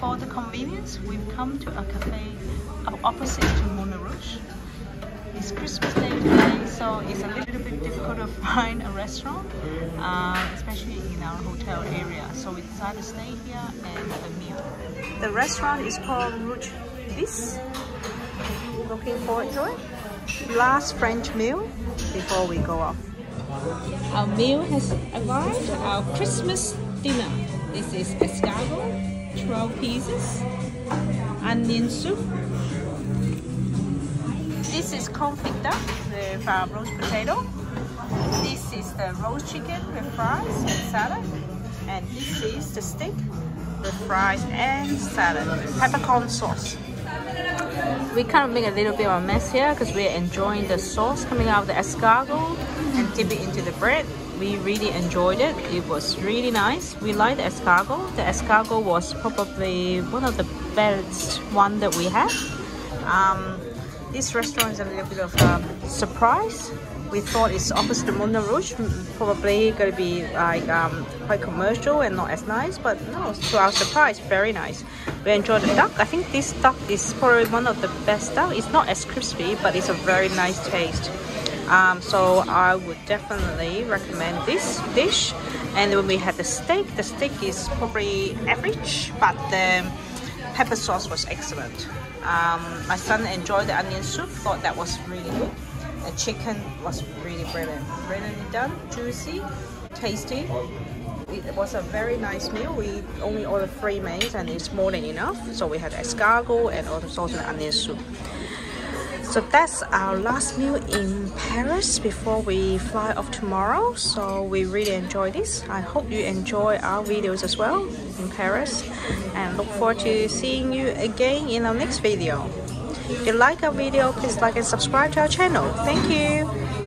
for the convenience, we've come to a cafe opposite to Moulin Rouge. It's Christmas Day today, so it's a little bit difficult to find a restaurant, uh, especially in our hotel area. So we decided to stay here and have a meal. The restaurant is called Rouge Bis. Looking forward to it. Last French meal before we go off. Our meal has arrived, our Christmas dinner. This is escargot, 12 pieces, onion soup, this is confit duck with uh, roast potato. This is the roast chicken with fries and salad. And this is the steak with fries and salad peppercorn sauce. We kind of make a little bit of a mess here because we're enjoying the sauce coming out of the escargot and dip it into the bread. We really enjoyed it. It was really nice. We liked the escargot. The escargot was probably one of the best one that we had. Um, this restaurant is a little bit of a surprise. We thought it's opposite the Moulin Rouge, probably going to be like um, quite commercial and not as nice, but no, to our surprise, very nice. We enjoyed the duck. I think this duck is probably one of the best duck. It's not as crispy, but it's a very nice taste. Um, so I would definitely recommend this dish. And when we had the steak, the steak is probably average, but the pepper sauce was excellent. Um, my son enjoyed the onion soup, thought that was really good. The chicken was really brilliant. Brilliantly done, juicy, tasty. It was a very nice meal. We only ordered three mains and it's more than enough. So we had escargot and also sauce and onion soup. So that's our last meal in Paris before we fly off tomorrow. So we really enjoy this. I hope you enjoy our videos as well in Paris and look forward to seeing you again in our next video. If you like our video, please like and subscribe to our channel. Thank you.